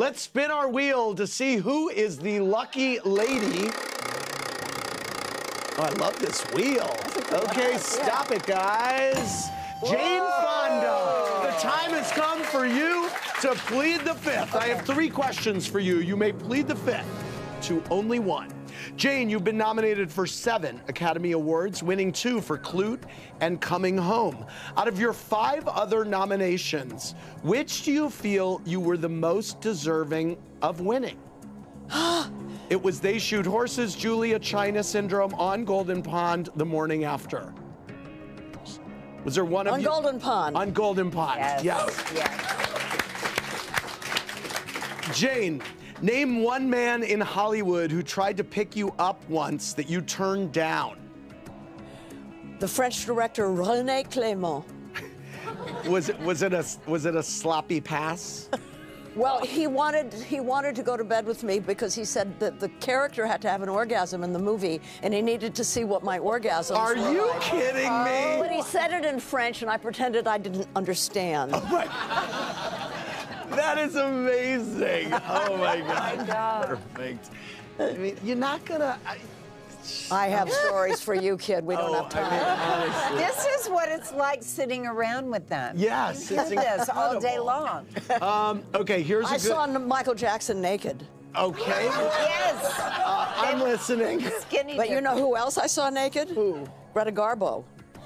Let's spin our wheel to see who is the lucky lady. Oh, I love this wheel. Okay, stop it, guys. Jane Fonda, the time has come for you to plead the fifth. I have three questions for you. You may plead the fifth to only one. Jane, you've been nominated for seven Academy Awards, winning two for Klute and Coming Home. Out of your five other nominations, which do you feel you were the most deserving of winning? it was They Shoot Horses, Julia China Syndrome, On Golden Pond, The Morning After. Was there one of On? Golden Pond. On Golden Pond, Yes. yes. Yes. Jane, name one man in Hollywood who tried to pick you up once that you turned down. The French director René Clément. Was it was it a was it a sloppy pass? Well, he wanted he wanted to go to bed with me because he said that the character had to have an orgasm in the movie, and he needed to see what my orgasms Are you like. kidding But me? But he said it in French, and I pretended I didn't understand. That is amazing. Oh my god. Perfect. I mean, you're not gonna. I, I have stories for you, kid. We don't oh, have time. I mean. This is what it's like sitting around with them. Yes, it's this all day long. Um, okay, here's a I good. saw Michael Jackson naked. Okay, Yes. I'm listening. Skinny But you know who else I saw naked? Who? Greta Garbo.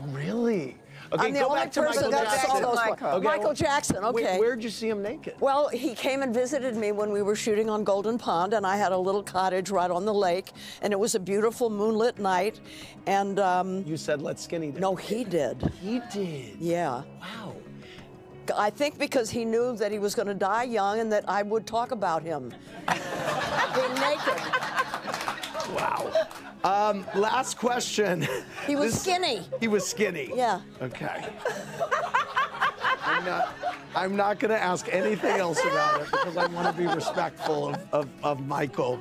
Really? Okay, I'm the go only back to person Michael that Jackson. saw those. Michael. Michael, well, Jackson. Okay. where'd you see him naked? Well, he came and visited me when we were shooting on Golden Pond, and I had a little cottage right on the lake, and it was a beautiful moonlit night. And um, You said let's skinny dip. no, he did. he did. Yeah. Wow. I think because he knew that he was going to die young and that I would talk about him. Being naked. Wow. Um, last question. He was This- skinny. He was skinny. Yeah. Okay. I'm not. I'm not going to ask anything else about it because I want to be respectful of, of, of Michael.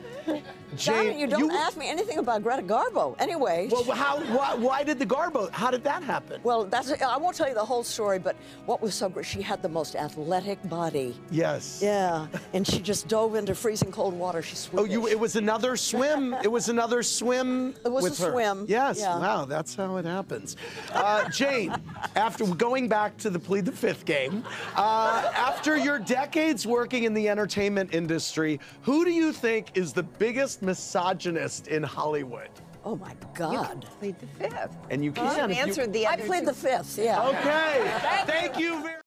It, you don't ask me anything about Greta Garbo. Anyway. Well, how? Why, why did the Garbo? How did that happen? Well, that's I won't tell you the whole story, but what was so great, she had the most athletic body. yes. Yeah, and she just dove into freezing cold water. She swam. Oh, you. It was another swim. It was another swim. It was with a her. swim, Yes. yeah. Wow. That's how it happens. Uh, Jane, after going back to the plead the fifth game, uh, after your decades working in the entertainment industry, who do you think is the biggest misogynist in Hollywood? Oh my You God. plead the fifth. And you You can. should if you- answer the I played two. the fifth. Yeah. Okay. Thank you very